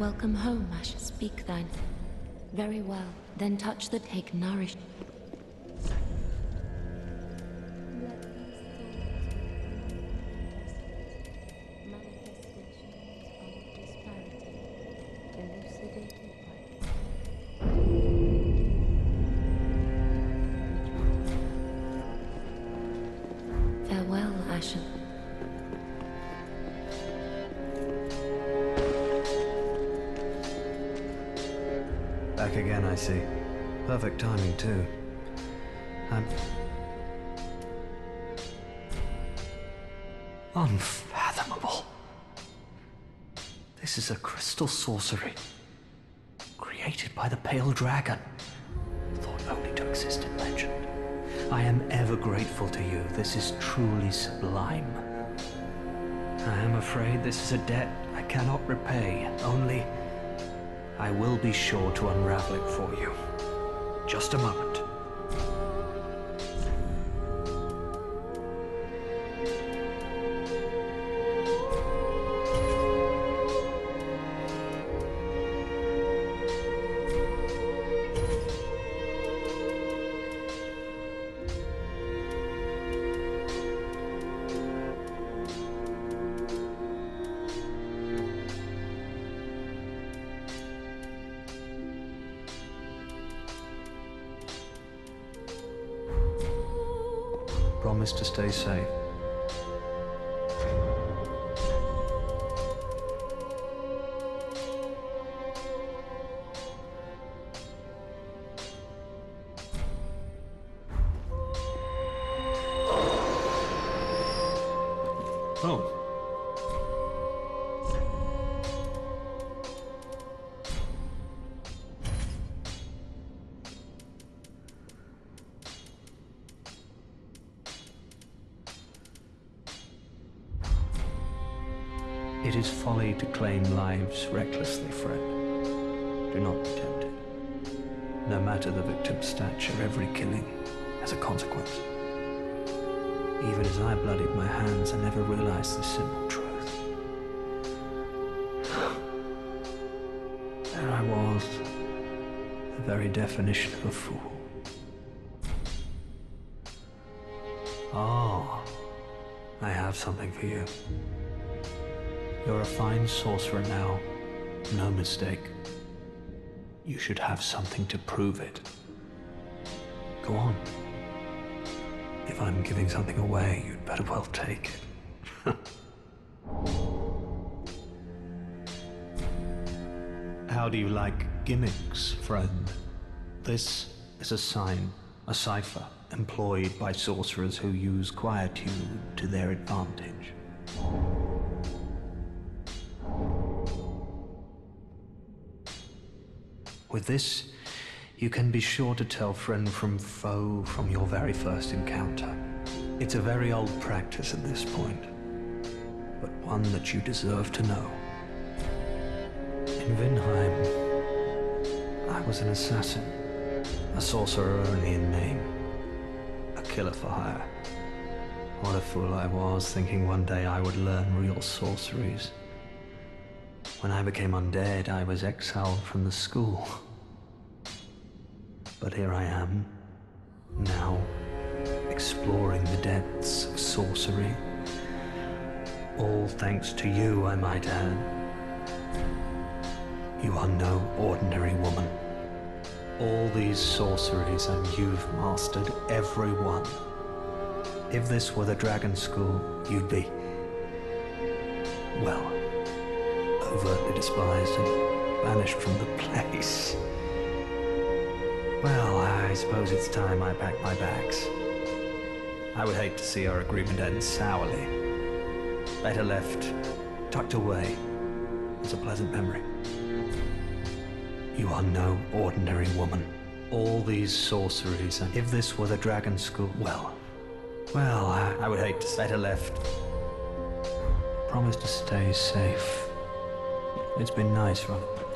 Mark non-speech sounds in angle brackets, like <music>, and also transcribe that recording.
Welcome home, Ash. Speak thine. Very well. Then touch the take nourish. Back again, I see. Perfect timing, too. I'm. Unfathomable. This is a crystal sorcery. Created by the Pale Dragon. Thought only to exist in legend. I am ever grateful to you. This is truly sublime. I am afraid this is a debt I cannot repay. Only. I will be sure to unravel it for you. Just a moment. Stay safe. It is folly to claim lives recklessly, friend. Do not be tempted. No matter the victim's stature, every killing has a consequence. Even as I bloodied my hands, I never realized the simple truth. <sighs> There I was, the very definition of a fool. Oh, I have something for you. You're a fine sorcerer now. No mistake. You should have something to prove it. Go on. If I'm giving something away, you'd better well take it. <laughs> How do you like gimmicks, friend? This is a sign, a cipher, employed by sorcerers who use quietude to their advantage. With this, you can be sure to tell friend from foe from your very first encounter. It's a very old practice at this point, but one that you deserve to know. In Vinheim, I was an assassin, a sorcerer only in name, a killer for hire. What a fool I was, thinking one day I would learn real sorceries. When I became undead, I was exiled from the school. But here I am, now, exploring the depths of sorcery. All thanks to you, I might add. You are no ordinary woman. All these sorceries, and you've mastered every one. If this were the Dragon School, you'd be, well, overtly despised and banished from the place. Well, I suppose it's time I packed my bags. I would hate to see our agreement end sourly. Better left, tucked away, as a pleasant memory. You are no ordinary woman. All these sorceries, and if this were the Dragon School, well, well, I, I would hate to better left. Promise to stay safe. It's been nice running.